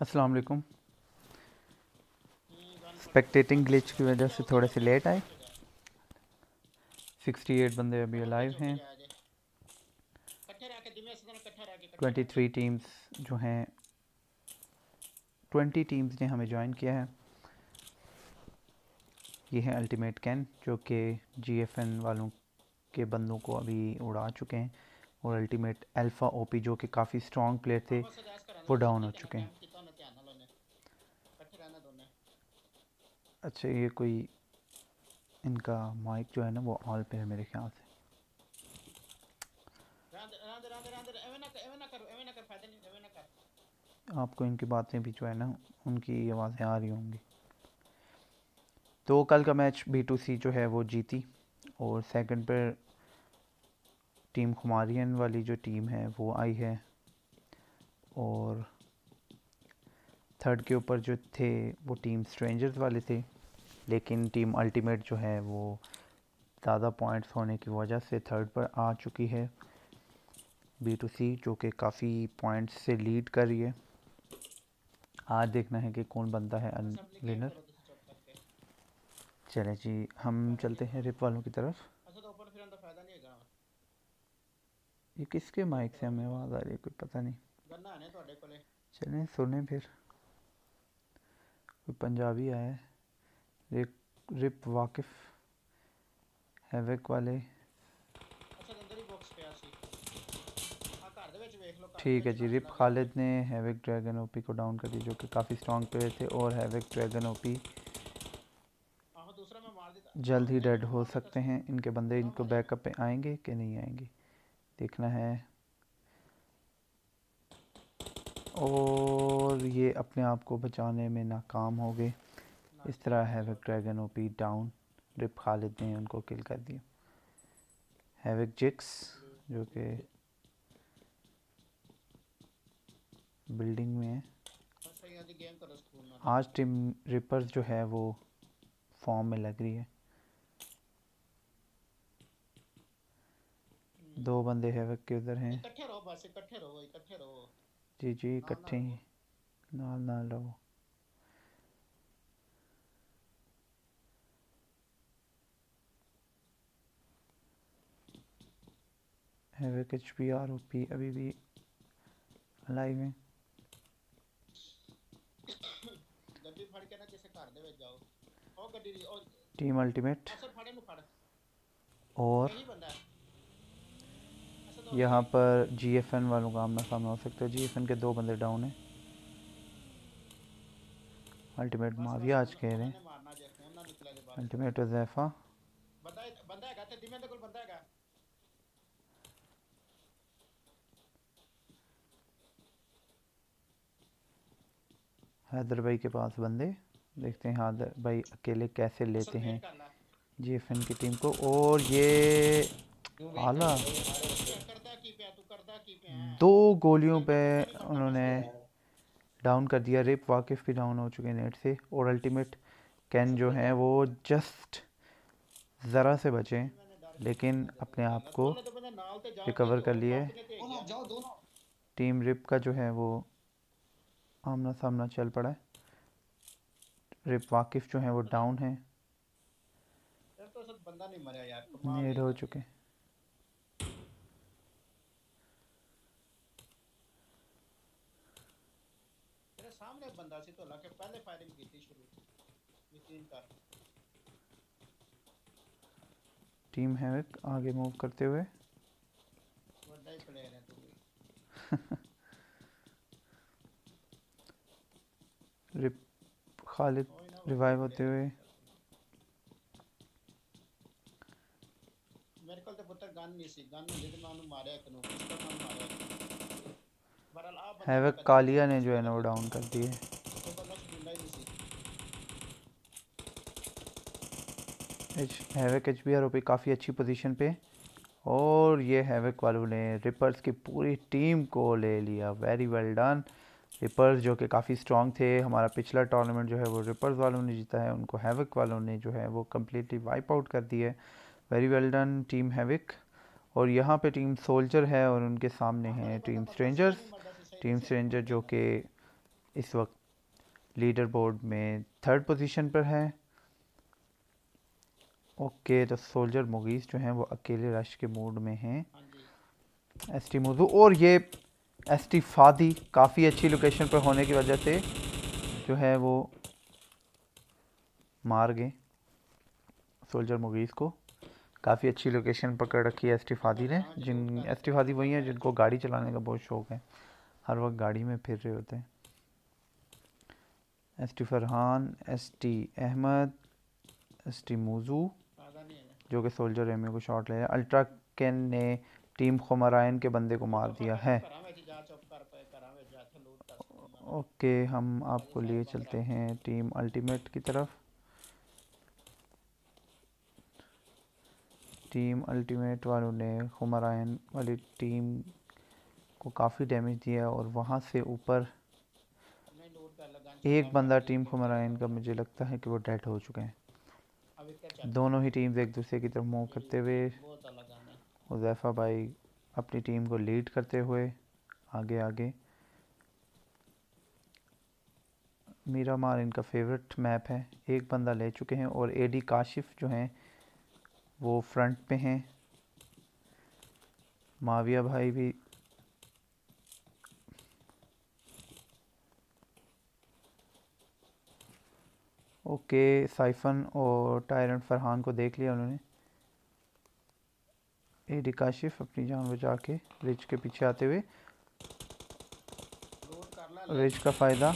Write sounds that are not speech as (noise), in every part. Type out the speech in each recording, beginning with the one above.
अस्सलाम वालेकुम। Spectating glitch की वजह से थोड़े से लेट आए। 68 बंदे अभी अलाइव हैं। 23 टीम्स जो हैं 20 टीम्स ने हमें ज्वाइन किया है। ये है अल्टीमेट कैन जो कि जीएफएन वालों के बंदों को अभी उड़ा चुके हैं। और अल्टीमेट अल्फ़ा ओपी जो कि काफ़ी स्ट्रॉन्ग प्लेयर थे, वो डाउन हो चुके हैं। अच्छा ये कोई इनका माइक जो है ना, वो ऑल पे है मेरे ख्याल से। आपको इनकी बातें भी जो है ना, उनकी आवाज़ें आ रही होंगी। तो कल का मैच बी टू सी जो है, वो जीती और सेकंड पर टीम खुमारियन वाली जो टीम है, वो आई है और थर्ड के ऊपर जो थे, वो टीम स्ट्रेंजर्स वाले थे। लेकिन टीम अल्टीमेट जो है वो ज़्यादा पॉइंट्स होने की वजह से थर्ड पर आ चुकी है बी टू सी जो कि काफ़ी पॉइंट्स से लीड कर रही है। आज देखना है कि कौन बनता है विनर चले जी, हम चलते हैं रिप वालों की तरफ़। ये किसके माइक से हमें आवाज़ आ रही है? कोई पता नहीं। चलें, सुने फिर। कोई पंजाबी आया है। रिप रिप वाकिफ हैविक वाले। ठीक है जी रिप खालिद ने हैविक ड्रैगन ओपी को डाउन कर दिया जो कि काफ़ी स्ट्रॉन्ग प्लेयर थे और हैविक ड्रैगन ओपी जल्द ही डेड हो सकते हैं। इनके बंदे इनको बैकअप पे आएँगे कि नहीं आएँगे? देखना है। और ये अपने आप को बचाने में नाकाम हो गए। इस तरह Havoc Dragon OP down Rip Khalid ने उनको किल कर दिया। हैविक जिक्स जो कि बिल्डिंग में है। आज टीम रिपर्स जो है वो फॉर्म में लग रही है। दो बंदे हैविक के उधर हैं। जी जी इकट्ठे ही। नाल नाल रहो। Havoc H P R O P अभी भी लाइव है। टीम अल्टीमेट और यहाँ पर जी जीएफएन वालों का आमना सामना हो सकता है। जीएफएन के दो बंदे डाउन हैं। अल्टीमेट माविया आज कह रहे हैं। अल्टीमेट जैफा। हैदर भाई के पास बंदे। देखते हैं हैदर भाई अकेले कैसे लेते हैं। जीएफएन की टीम को। और ये आला। दो गोलियों पे उन्होंने डाउन कर दिया। रिप वाकिफ भी डाउन हो चुके नेट से। और अल्टीमेट कैन जो है वो जस्ट ज़रा से बचे। लेकिन अपने आप को रिकवर कर लिए। टीम रिप का जो है वो आमना सामना चल पड़ा है। रिप वाकिफ जो है वो डाउन है। नेड हो। चुके। सामने बंदा तो पहले फायरिंग की थी शुरू। कर टीम है आगे मूव करते हुए। वो प्लेयर तू (laughs) रिप खालिद रिवाइव होते हुए ਮੇਰੇ ਕੋਲ ਤੇ ਪੁੱਤਰ ਗਨ ਨਹੀਂ ਸੀ ਗਨ ਹੁੰਦੀ ਤੇ ਮੈਂ ਉਹਨੂੰ ਮਾਰਿਆ ਇੱਕ ਨੂੰ ਇਸ ਤਰ੍ਹਾਂ ਮਾਰਿਆ हैवक कालिया ने जो है ना वो डाउन कर दिए havoc H B R O काफ़ी अच्छी पोजीशन पे और ये हैवक वालों ने रिपर्स की पूरी टीम को ले लिया वेरी वेल डन रिपर्स जो कि काफ़ी स्ट्रॉन्ग थे हमारा पिछला टूर्नामेंट जो है वो रिपर्स वालों ने जीता है उनको हैविक वालों ने जो है वो कम्प्लीटली वाइप आउट कर दिया है। Very well done team Havoc और यहाँ पे टीम सोल्जर है और उनके सामने है टीम स्ट्रेंजर्स टीम स्ट्रेंजर जो कि इस वक्त लीडर बोर्ड में थर्ड पोजीशन पर है। ओके तो सोल्जर मुगीस जो हैं वो अकेले रश के मूड में हैं। एस टी मोजू और ये एस टी फादी काफ़ी अच्छी लोकेशन पर होने की वजह से जो है वो मार गए सोल्जर मुगीस को। काफ़ी अच्छी लोकेशन पकड़ रखी है एस टी फादी ने। जिन एस टी फादी वही हैं जिनको गाड़ी चलाने का बहुत शौक़ है। हर वक्त गाड़ी में फिर रहे होते हैं। S T Farhan S T Ahmed S T मोजू, जो कि सोल्जर एम को शॉट ले अल्ट्रा कैन ने टीम खुमराइन के बंदे को मार दिया है। ओके, हम आपको लिए चलते हैं टीम अल्टीमेट की तरफ़। टीम अल्टीमेट वालों ने खुमराइन वाली टीम को काफ़ी डैमेज दिया और वहाँ से ऊपर एक बंदा टीम खुमराइन का मुझे लगता है कि वो डेड हो चुके हैं। दोनों ही टीम्स एक दूसरे की तरफ़ मूव करते हुए हुजैफा भाई अपनी टीम को लीड करते हुए आगे आगे मीरा मार इनका फेवरेट मैप है। एक बंदा ले चुके हैं और एडी काशिफ जो हैं वो फ्रंट पे हैं। माविया भाई भी ओके साइफन और टायरन फरहान को देख लिया उन्होंने। एडी काशिफ अपनी जान बचा के रिच के पीछे आते हुए। रिच का फ़ायदा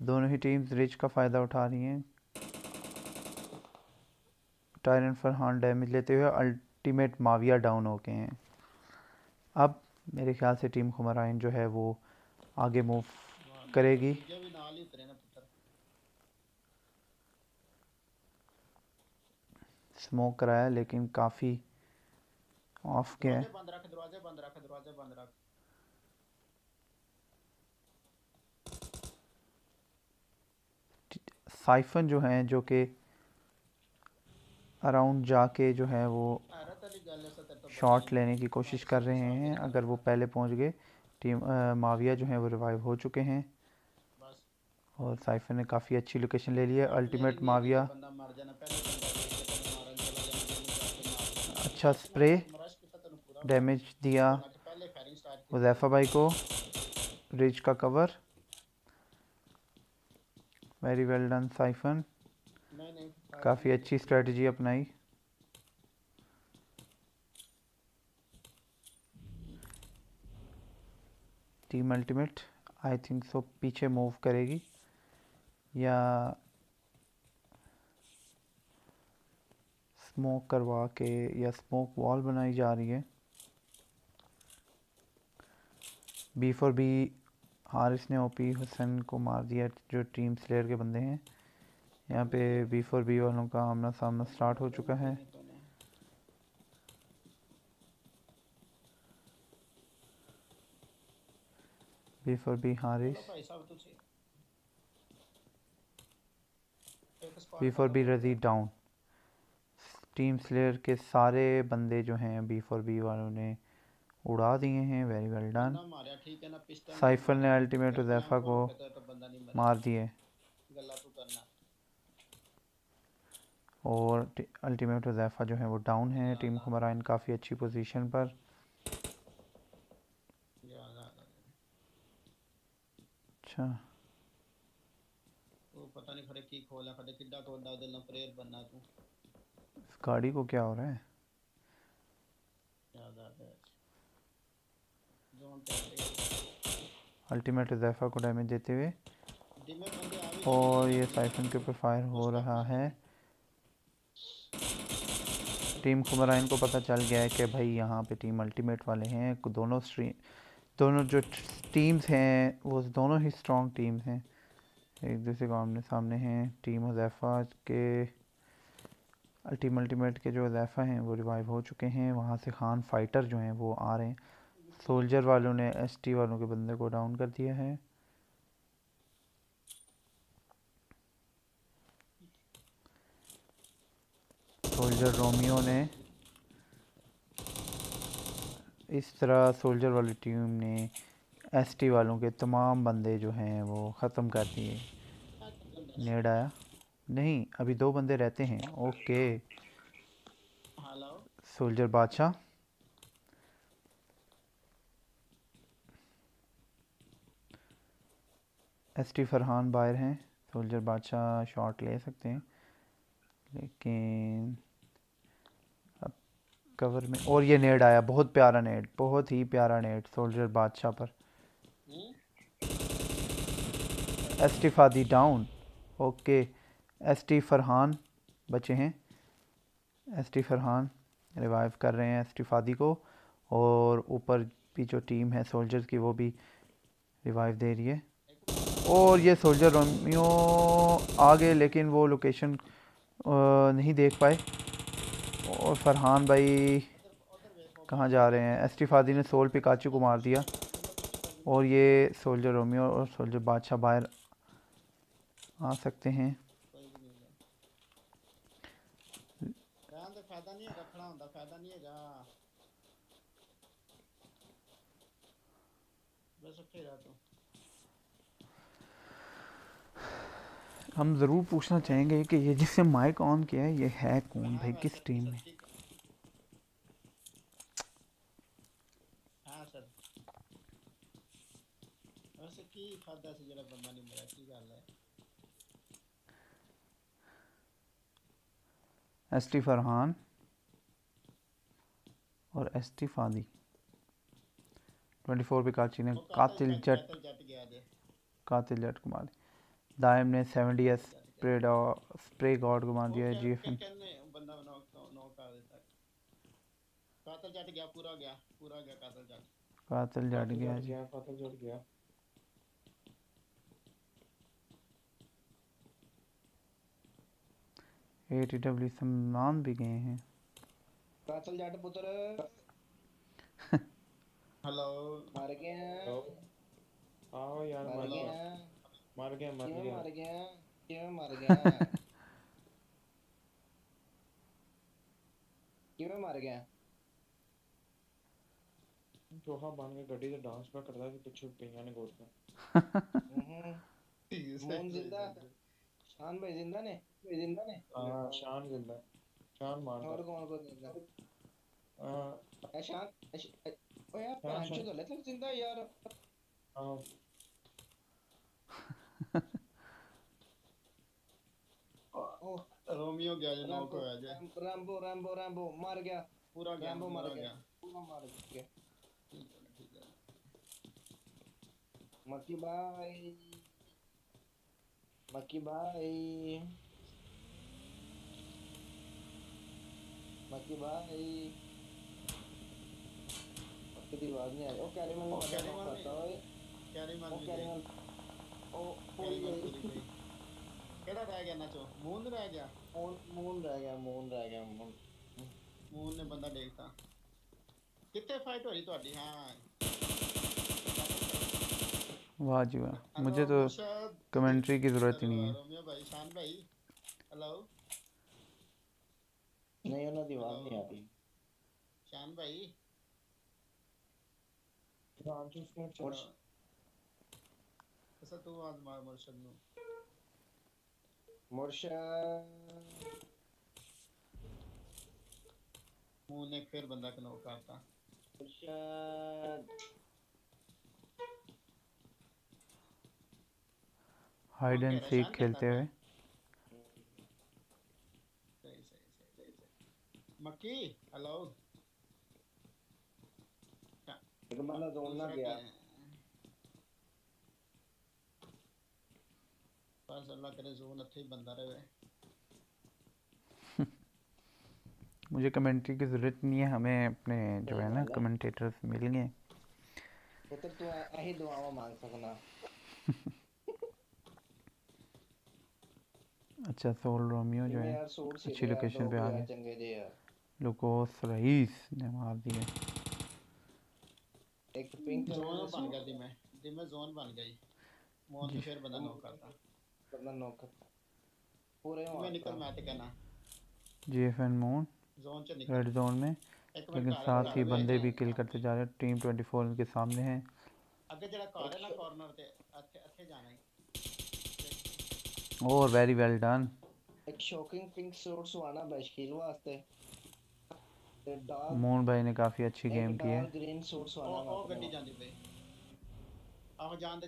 दोनों ही टीम्स रिच का फ़ायदा उठा रही हैं। टायरन फरहान डैमेज लेते हुए अल्टीमेट माविया डाउन हो गए हैं। अब मेरे ख्याल से टीम खुमराइन जो है वो आगे मूव करेगी। स्मोक कराया, लेकिन काफ़ी ऑफ़ गया है साइफन जो हैं, जो कि अराउंड जाके जो है वो शॉट लेने की कोशिश कर रहे हैं। अगर वो पहले पहुँच गए, टीम माविया जो है वो रिवाइव हो चुके हैं। और साइफर ने काफ़ी अच्छी लोकेशन ले ली है। अल्टीमेट माविया। अच्छा स्प्रे डैमेज दिया उजैफ़ा भाई को। रिच का cover very well done Siphon काफ़ी अच्छी स्ट्रेटजी अपनाई। Team ultimate I think so पीछे मूव करेगी। या स्मोक करवा के या स्मोक वॉल बनाई जा रही है। बी फॉर बी हारिस ने ओपी हुसैन को मार दिया, जो टीम स्लेयर के बंदे हैं। यहाँ पे बी फोर बी वालों का आमना सामना स्टार्ट हो चुका है। B four B Haris. B four B Razi down team Slayer के सारे बंदे जो हैं बी फोर बी वालों ने उड़ा दिए हैं वेरी वेल डन साइफल ने अल्टीमेट उजैफा को मार दिए। और अल्टीमेट उजैफा जो है वो डाउन है टीम खुमराइन काफ़ी अच्छी पोजीशन पर। अच्छा। पता नहीं खड़े की खोला खड़े किड्डा तो दा दिल प्रेयर बनना तू। इस गाड़ी को क्या हो रहा है? अल्टीमेट जैफा को डैमेज देते हुए। और ये साइफन के ऊपर फायर हो रहा है। टीम कुमराइन को पता चल गया है कि भाई यहाँ पे टीम अल्टीमेट वाले हैं। दोनों स्ट्रीम दोनों जो टीम्स हैं वो दोनों ही स्ट्रॉन्ग टीम्स हैं। एक दूसरे को आमने सामने हैं। टीम हजैफ़ा के अल्टीम अल्टीमेट के जो हजैफ़ा हैं वो रिवाइव हो चुके हैं। वहाँ से खान फाइटर जो हैं वो आ रहे हैं। सोल्जर वालों ने एसटी वालों के बंदे को डाउन कर दिया है। सोल्जर रोमियो ने इस तरह सोल्जर वाली टीम ने एसटी वालों के तमाम बंदे जो हैं वो ख़त्म कर दिए। नेड आया। नहीं अभी दो बंदे रहते हैं। Okay. Soldier Badshah. S T Farhan बाहर हैं सोल्जर बादशाह शॉट ले सकते हैं, लेकिन अब कवर में, और ये नेड आया, बहुत प्यारा नेड बहुत ही प्यारा नेट सोल्जर बादशाह पर। S T Fadi down okay S T Farhan बचे हैं। एस टी फरहान रिवाइव कर रहे हैं एस टी फादी को, और ऊपर भी जो टीम है सोल्जर्स की, वो भी रिवाइव दे रही है। और ये सोल्जर रोमियो आ गए लेकिन वो लोकेशन नहीं देख पाए। और फरहान भाई कहाँ जा रहे हैं? एस टी फादी ने सोल पिकाचू को मार दिया। और ये सोल्जर रोमियो और सोल्जर बादशाह बाहर आ सकते हैं। फ़ायदा हम ज़रूर पूछना चाहेंगे कि ये जिसने माइक ऑन किया है ये है कौन भाई? किस टीम में? एस टी फरहान और S T Fadi twenty four पे काची ने कातिल जट कातिल जट कुमारी दायम ने seventy S spray spray god घुमा दिया जी एफ़ कातल जाट गया पूरा गया पूरा गया कातल जाट कातल जाट गया कातल जाट गया। ए टी डब्ल्यू सलमान भी गए हैं। कातल जाट पुत्र। (laughs) हेलो। मर गए हैं। हाँ यार मर गए हैं। मर गया मर गया। मर गया? क्यों मर (laughs) गया? क्यों मर गया? दोहा बन के गड्डी से डांस पे करता है पीछे पिंगा ने गोद में। हम्म। (laughs) मोन ज़िंदा? शान भाई ज़िंदा ने? भाई ज़िंदा ने? हाँ शान ज़िंदा। शान मार और कौन को ज़िंदा? हाँ। शान ओ यार पाँचों तो लेते ज़िंदा यार। हाँ। नौमी हो? गया नौ को आ जाए रैम्बो रैम्बो रैम्बो मर गया। पूरा रैम्बो मर गया। पूरा मर गया। मक्की भाई मक्की भाई मक्की भाई मक्की की आवाज़ नहीं आ रही। ओ कैरी मैं कैरी मार कैरी मैन ओ कैरी मैन ओ पूरी गई। (laughs) केड़ा रह गया नाचो? बूंद रह गया। ਉਹ ਵੀ ਕੈਰੀ ਗਈ ਮਨ ਉਹ ਕੈਰੀ ਪੂਰੀ ਮਾਰ ਗਈ ਪੂਰੀ ਗਈ ਕਿਹੜਾ ਰਹਿ ਗਿਆ ਨਾ ਚੋ ਮੂਨ ਰਹਿ ਗਿਆ ਮੂਨ ਮੂਨ ਰਹਿ ਗਿਆ ਮੂਨ ਰਹਿ ਗਿਆ ਮੂਨ ਮੂਨ ਨੇ ਬੰਦਾ ਦੇਖਤਾ ਕਿੱਥੇ ਫਾਈਟ ਹੋ ਰਹੀ ਤੁਹਾਡੀ ਹਾਂ वाह जी वाह हेलो, मुझे तो मुर्शद। कमेंट्री की ज़रूरत ही नहीं है रोमियो भाई शान भाई हेलो ਨਹੀਂ ਉਹਨਾਂ ਦੀ ਆਵਾਜ਼ ਨਹੀਂ ਆ ਰਹੀ शान भाई ਸ਼ਾਨ ਚ ਉਸਨੇ मुर्श- ऐसा तू आज मार मुर्शद नु मुर्शद मुँह फिर बंदा कनो करता आता हाइड एंड सीक खेलते हुए। मक्की हेलो तो जोन जोड़ना गया। ਗਿਆ बस अल्लाह करे जोन अच्छे ही बंदा रहे मुझे कमेंट्री की ज़रूरत नहीं है हमें अपने जो है ना कमेंटेटर्स मिल गए ਪੁੱਤਰ ਤੂੰ ਐ- ਇਹੀ ਦੁਆਵਾਂ ਮੰਗ ਸਕਣਾ (laughs) अच्छा सोल रोमियो जो ਜਿਵੇਂ है ਯਾਰ ਸੂਟ ਸੀ अच्छी लोकेशन पे आ गए ਚੰਗੇ ਜੇ ਆ लुकोस रईस ने मार दिया ਇੱਕ ਪਿੰਕ जोन बन गया दी मैं दी मैं जोन बन गई मोहन ने फिर बंदा नो करता ਬੰਦਾ ਨੌਕ ਪੂਰੇ मैं निकल मैं तो कहना जी एफ एन मून जोन च निकल रेड जोन में ਇੱਕ ਮਿੰਟ लेकिन ਘਰ- साथ ਘਰ ही ਵੇਖ बंदे ਲੈ। भी किल करते जा रहे हैं टीम 24 इनके सामने हैं ਅੱਗੇ ਜਿਹੜਾ ਘਰ ਹੈ ਨਾ ਕਾਰਨਰ ਤੇ ਇੱਥੇ ਇੱਥੇ ਜਾਣਾ ਹੈ और वेरी वेल डन ਇੱਕ ਸ਼ੌਕਿੰਗ ਪਿੰਕ ਸੂਟ ਸਵਾਣਾ ਬਸ਼ਕੀਲ ਵਾਸਤੇ ਤੇ ਡਾਰਕ मोहन भाई ने काफ़ी अच्छी गेम की है ਗ੍ਰੀਨ ਸੂਟ ਸਵਾਣਾ ਉਹ ਉਹ ਗੱਡੀ ਮੈਂ ਜਾਂਦੀ ਪਈ ਆਹੋ ਜਾਣਦੇ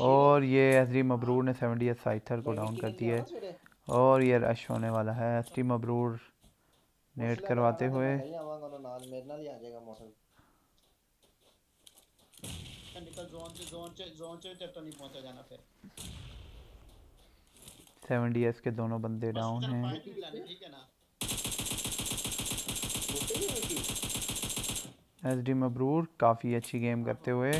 और ये एसडी मबरूर ने सेवेंटी एस साइथर को डाउन कर दिया है। और ये रश होने वाला है। एसडी मबरूर नेट करवाते हुए। एस के दोनों बंदे डाउन हैं। एसडी मबरूर काफ़ी अच्छी गेम करते हुए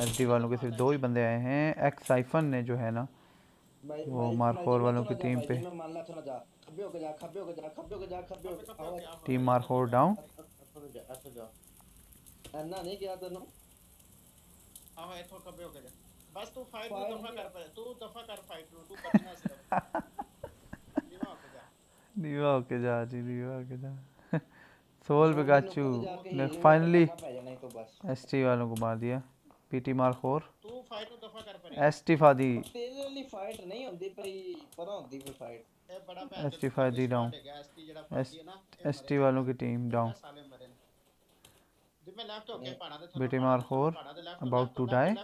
एल वालों के सिर्फ़ दो ही बंदे आए हैं। एक्स साइफन ने जो है ना वो मार फोर वालों की टीम पे। टीम मार फोर डाउन बस तू (laughs) जा। जी जा (laughs) सोल ने फाइनली एसटी वालों को मार दिया। पीटी मार खोर। तू फाइट तो दफ़ा कर पर। एसटी फादी तेरे वाली फाइट नहीं होती पर पर होती पर फाइट ए बड़ा पैसे एसटी फादी डाउन एसटी जेड़ा फादी है ना एसटी वालों की टीम डाउन मैं लेफ़्ट होके पाड़ा दे बेटी मार खोर। About to die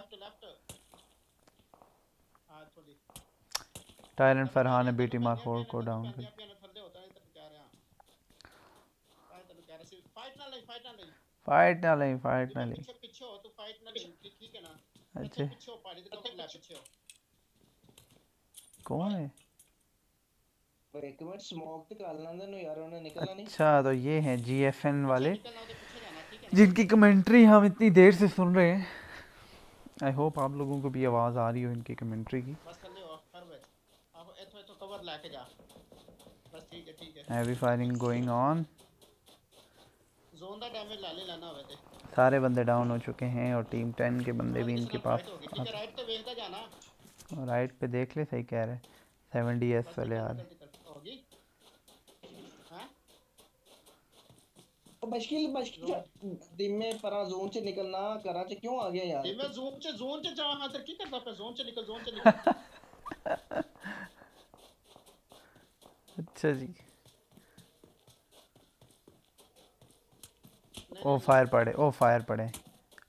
Tyrant Farhan ने बेटी मार खोर को डाउन कर फाइट ना ले फाइट ना ले। फाइट ना लें फाइट ना लें। पीछे हो तो फाइट ना ठीक है ना? अच्छा। पीछे हो तो खुला पीछे हो? कौन है? एक मिनट स्मोक तो यार निकला नहीं। अच्छा तो ये हैं जीएफएन वाले। जिनकी कमेंट्री हम इतनी देर से सुन रहे हैं। आई होप आप लोगों को भी आवाज़ आ रही हो इनकी कमेंट्री की। Heavy firing going on zone का डैमेज लाले लाना हुआ थे सारे बंदे डाउन हो चुके हैं और टीम 10 के बंदे भी इनके पास राइट तो देखता जाना राइट पे देख ले सही कह रहे हैं 70s वाले आ रहे मुश्किल मुश्किल दिमे परा जोन से निकलना करा से क्यों आ गया यार दिमे जोन से जोन से जा हाँ की करता पे जोन से निकल जोन से निकल अच्छा जी ओ फायर पड़े ओ फायर पड़े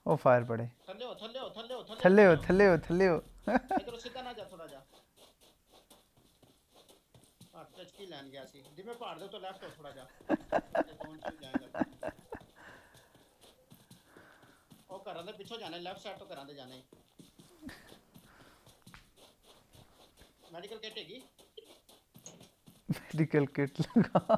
ओ फायर पड़े ਥੱਲੇ ਹੋ ਥੱਲੇ ਹੋ ਥੱਲੇ ਹੋ थल्ले हो थल्ले हो थल्ले हो (laughs) ਇਧਰੋਂ ਸਿੱਧਾ ਨਾ ਜਾ ਥੋੜਾ ਜਾ ਆ ਟੱਚ ਕੀ ਲੈਣ ਗਿਆ ਸੀ ਜਿਵੇਂ ਪਹਾੜ ਦੇ ਉੱਤੇ ਲੈਫਟ ਹੋ ਥੋੜਾ ਜਾ (laughs) ਜ਼ੋਨ ਚ ਜਾਏਗਾ ਉਹ ਘਰਾਂ ਦੇ ਪਿੱਛੋਂ ਜਾਣਾ ਲੈਫਟ ਸਾਈਡ ਤੋਂ ਘਰਾਂ ਦੇ ਜਾਣਾ ਮੈਡੀਕਲ ਕਿਟ ਹੈਗੀ मेडिकल किट लगा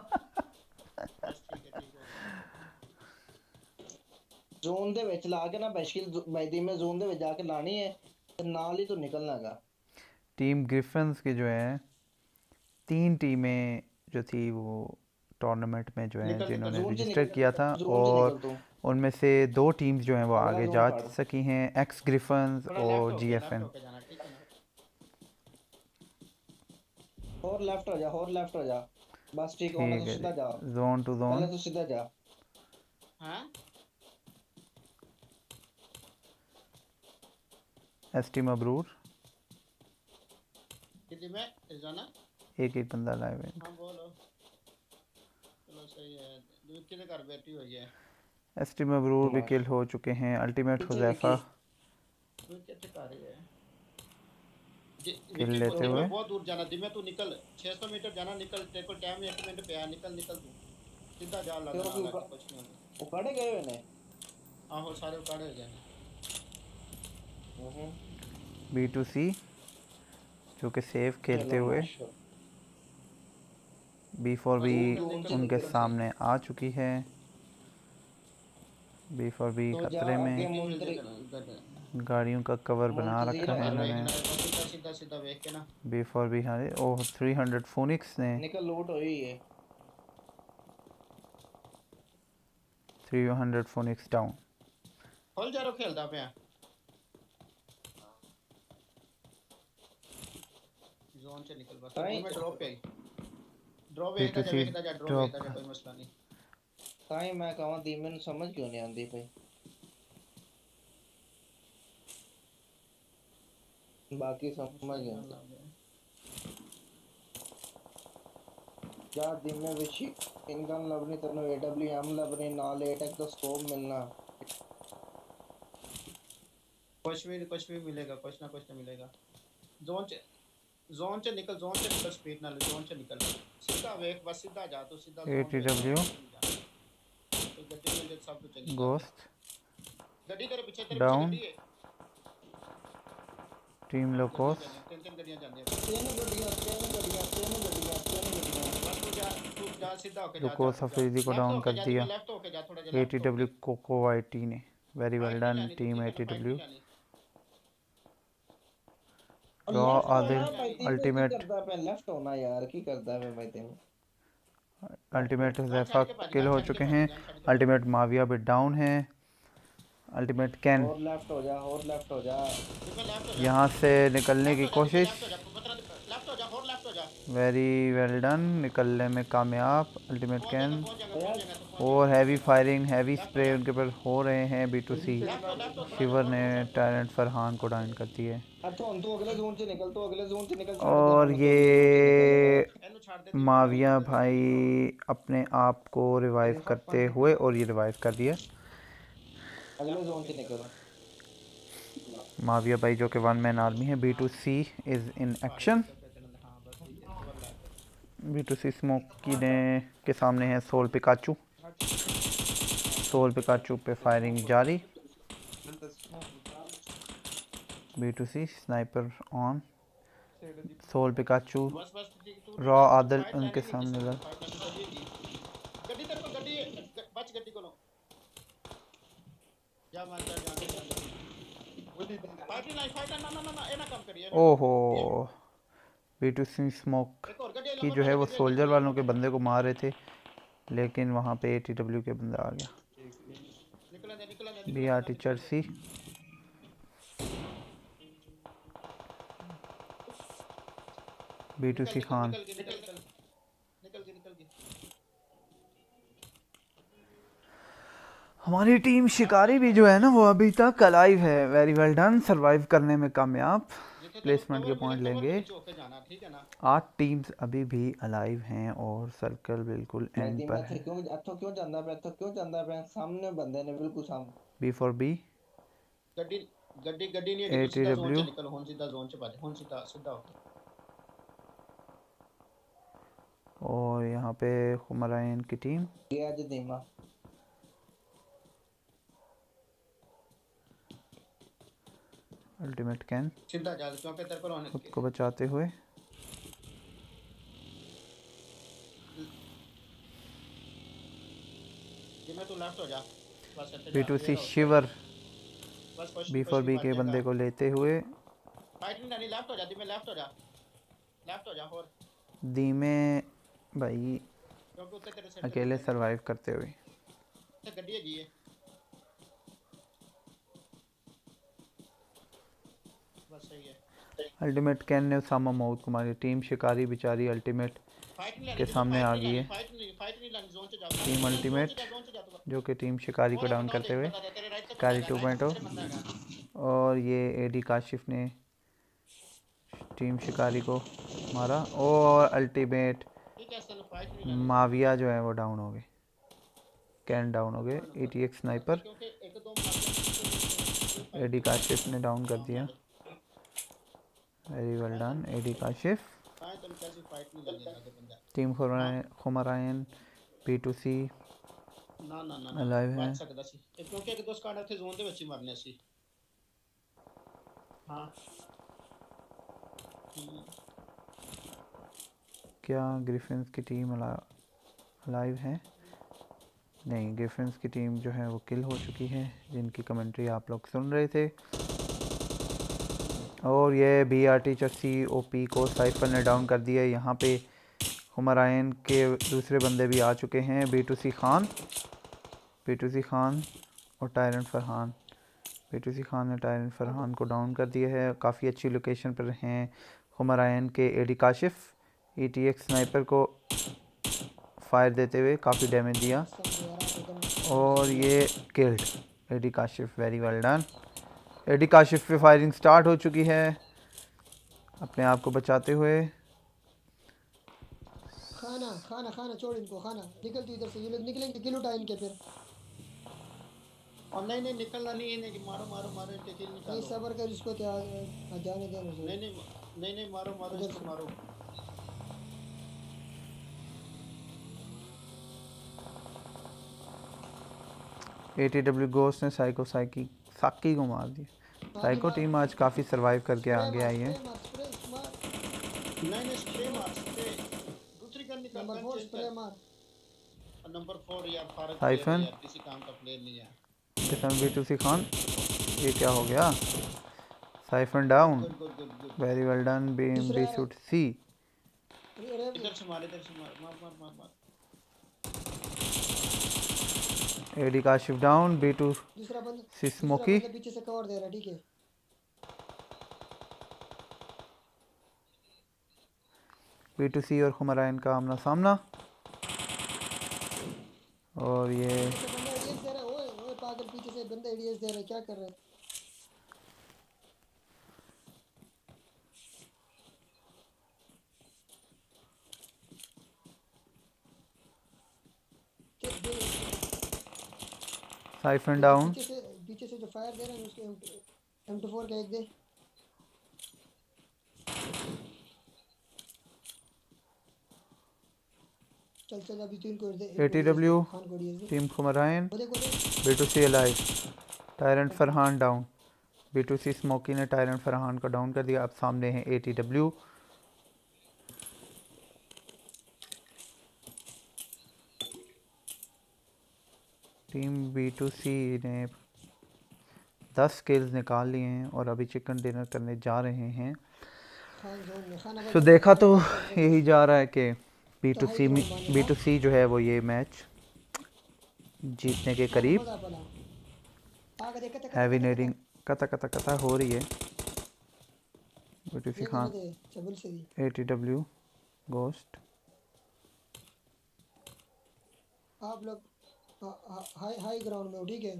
ਜ਼ੋਨ ਦੇ ਵਿੱਚ ਲਾ ਕੇ ਨਾ ਮੁਸ਼ਕਿਲ ਬੈਦੀ ਮੈਂ ਜ਼ੋਨ ਦੇ ਵਿੱਚ ਜਾ ਕੇ ਲਾਣੀ ਹੈ ਤੇ ਨਾਲ ਹੀ ਤੂੰ ਨਿਕਲਣਾ ਹੈਗਾ टीम ग्रिफन्स की जो है तीन टीमें जो थी वो टूर्नामेंट में जो है निकल- जिन्होंने जोन से रजिस्टर निकल- किया था जोन से और निकल तू। उनमें से दो टीम्स जो हैं वो थोड़ा आगे जोन जा काट। सकी हैं एक्स ग्रिफन्स थोड़ा और left हो जी के, एफ left एन होके जाना, ठीक है ना? ਹੋਰ ਲੈਫਟ ਹੋ ਜਾ ਹੋਰ ਲੈਫਟ ਹੋ ਜਾ ਬਸ ਠੀਕ ਹੋਣਾ ठीक ਤੂੰ है ਸਿੱਧਾ ਜਾ जोन टू ਪਹਿਲੇ जोन ਤੂੰ ਸਿੱਧਾ ਜਾ हाँ एसटी मबरूर। एक एक बंदा लाइव है। हाँ बोलो। चलो सही है। दूध के घर बैठी हुई है एसटी मबरूर भी किल हो चुके हैं। अल्टीमेट हुजैफा। किल लेते हुए। बहुत दूर जाना। दिमे तू निकल। 600 मीटर जाना निकल। तेरे को टाइम 1 मिनट पे आ निकल निकल तू। सीधा जा लगा कुछ नहीं उखाड़े गए ने आहो हाँ, सारे उखाड़े गए बी टू सी जो कि सेफ़ खेलते हुए। बी फॉर बी उनके सामने आ चुकी है। बी फॉर बी खतरे में। गाड़ियों का कवर बना रखा है है, इन्होंने बी फॉर बी हारे ओह 300 फोनिक्स ने। निकल लूट हुई है। 300 फोनिक्स डाउन फुल जारो खेलदा पिया जोन से निकल बस। मैं ड्रॉप पे ड्रॉप पे इधर जा ड्रॉप पे कोई मसला नहीं। ताई मैं कहवा दी समझ क्यों नहीं आंदी भाई? बाकी समझ गया। क्या दिन में विशी इनकम लबनी तरनो एडब्ल्यूएम लबनी नाल एटेक का स्कोप मिलना। कुछ भी कुछ भी मिलेगा कुछ ना कुछ ना मिलेगा। जोन जोन से निकल जोन से निकल स्पीड ना ले जोन से निकल। सीधा वेक बस सीधा जा तो सीधा एटीडब्ल्यू तो गड्डी में जब सब तो चली गोस्ट गड्डी तेरे पीछे तेरे डाउन टीम लोकोस तीन तीन गड्डियाँ जाती लोकोस अफरीदी को डाउन कर दिया। एटीडब्ल्यू कोको वाईटी ने। Very well done team ATW गा आदिल अल्टीमेट लेफ़्ट होना यार की करता है भाई तेरे अल्टीमेट जैफा किल हो चुके हैं। अल्टीमेट माविया भी डाउन है। अल्टीमेट कैन लेफ़्ट हो जा यहाँ से निकलने की कोशिश। वेरी वेल डन निकलने में कामयाब अल्टीमेट कैन और हैवी फायरिंग हैवी स्प्रे उनके पर हो रहे हैं बी टू सी शिवर ने टैलेंट फरहान को डाइन कर दिए और ये माविया भाई अपने आप को रिवाइव करते हुए और ये रिवाइव कर दिया। माविया भाई जो कि वन मैन आर्मी है B two C is in action B two C Smokey ने के सामने है सोल पिकाचू सोल पिकाचू पे फायरिंग जारी। B two C sniper on soul Pikachu raw आदल उनके सामने लग ओहो। बी टू सी स्मोक की जो है वो सोल्जर वालों के बंदे को मार रहे थे लेकिन वहाँ पे ए के बंदा आ गया। बी आर टी चर्सी बी टू सी खान। हमारी टीम शिकारी भी जो है ना वो अभी तक अलाइव है। वेरी वेल डन सरवाइव करने में कामयाब। प्लेसमेंट के पॉइंट तो लेंगे। तो आठ टीम्स अभी भी अलाइव हैं और सर्कल बिल्कुल एंड पर है। क्यों अच्छा क्यों जांदा पे अच्छा क्यों जांदा पे सामने बंदे ने बिल्कुल सामने बी फॉर बी गड्डी गड्डी गड्डी नहीं है सीधा जोन से निकल होन सीधा जोन से पा होन सीधा सीधा हो। और यहाँ पे खुमराइन की टीम ये आज दीमा अल्टीमेट कैन खुद को बचाते हुए। जिम्मे तू लेफ़्ट हो जा। बी टू सी शिवर बी फॉर बी के बंदे को लेते हुए। फाइट नहीं लेफ़्ट हो जा जिम्मे लेफ़्ट हो जा। लेफ़्ट हो जा और। धीमे भाई अकेले सरवाइव करते हुए से गड्डी है जी ये बस सही है अल्टीमेट कैन ने उसामा मऊद को मारी। टीम शिकारी बेचारी अल्टीमेट के सामने आ गई है। टीम अल्टीमेट जा कि टीम शिकारी को डाउन करते हुए शिकारी टू पॉइंट और ये एडी काशिफ ने टीम शिकारी को मारा। और अल्टीमेट माविया जो है वो डाउन हो गए। कैन डाउन हो गए। एक्स स्नाइपर एडी काशिफ ने डाउन कर दिया। Very well done A D Kashif हां तुम कैसी फाइट नहीं लगी आगे बंदा टीम खुमरायन पी टू सी ਨਾ ਨਾ ਨਾ Alive ਹੈ। ਬਚ ਸਕਦਾ ਸੀ ਇਹ ਕਿਉਂਕਿ ਇੱਕ ਦੋ ਸਕਾਡ ਉੱਥੇ ਜ਼ੋਨ ਦੇ ਵਿੱਚ ਹੀ ਮਰਨੇ ਸੀ ਹਾਂ ਹਮ। क्या ग्रिफिन्स की टीम लाइव है नहीं ग्रिफिन्स की टीम जो है वो किल हो चुकी है जिनकी कमेंट्री आप लोग सुन रहे थे और ये बी आर टी चस्सी ओ पी को साइफर ने डाउन कर दिया यहाँ पे हुमरायन के दूसरे बंदे भी आ चुके हैं B two C Khan. B two C Khan और Tyrant Farhan B two C Khan ने टायरन फरहान को डाउन कर दिया है। काफ़ी अच्छी लोकेशन पर हैं हुमरायन के ED Kashif. E T X sniper को फायर देते हुए काफ़ी डैमेज दिया। और ये killed ED Kashif. Very well done ED Kashif पे फायरिंग स्टार्ट हो चुकी है। अपने आप को बचाते हुए। खाना खाना खाना छोड़ इनको खाना। निकल तू इधर से ये लोग निकलेंगे किल उठा इनके फिर। और नहीं नहीं निकलना नहीं है कि मारो मारो मारो इनके किल नहीं निकालो सबर कर इसको क्या जाने दे मुझे। नहीं नहीं नहीं नहीं मारो मारो इसको से। मारो। ए टी डब्ल्यू गोस्ट ने साइको साइकी साकी को मार दिया। साइको टीम आज काफ़ी सरवाइव करके आगे आई है। हाइफन। player यार, किसी काम का प्लेयर नहीं किसान बी खान ये क्या हो गया? Siphon down very well done B M B suit सी इधर से मार इधर से मार मार मार मार। मार का shift down B two C Smokey पीछे से कवर दे रहा ठीक है। बी टू सी और खुमराइन का आमना सामना। और ये क्या कर रहा है? साइफन डाउन पीछे से जो फायर दे रहा है उसके एम टू फोर का एक दे। चल चल अभी तीन को दे DS टीम खुमराइन वो B two C alive Tyrant Farhan down B two C Smokey ने टायरेंट फरहान को डाउन कर दिया। अब सामने है A T W team B two C ने दस किल्स निकाल लिए हैं और अभी चिकन डिनर करने जा रहे हैं। तो देखा तो यही जा रहा है कि B two C B two C जो है वो ये मैच जीतने के करीब हैवी नेडिंग कता कता कता हो रही है B two C Khan A T W ghost आप लोग हाई हाई ग्राउंड में हो ठीक है?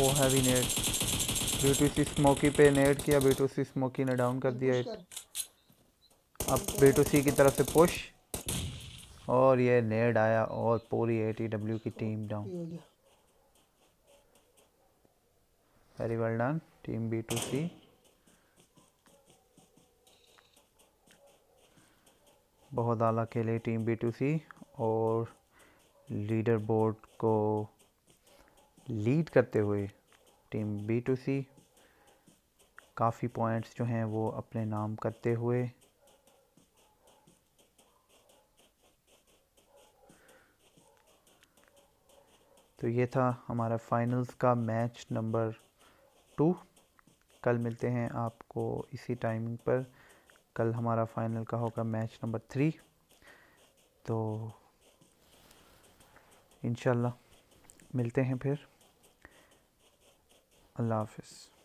ओ heavy nade B two C Smokey पे नेट किया बी टू सी स्मोकी ने डाउन कर दिया अब बी टू सी की तरफ़ से पुश और ये नेड आया और पूरी ए टी डब्ल्यू की team down very well done team B two C बहुत आला खेले टीम बी टू सी और लीडर बोर्ड को लीड करते हुए टीम बी टू सी काफ़ी पॉइंट्स जो हैं वो अपने नाम करते हुए तो ये था हमारा फाइनल्स का मैच नंबर टू कल मिलते हैं आपको इसी टाइमिंग पर। कल हमारा फाइनल का होगा मैच नंबर थ्री तो इनशाला मिलते हैं फिर। अल्लाह हाफिज़।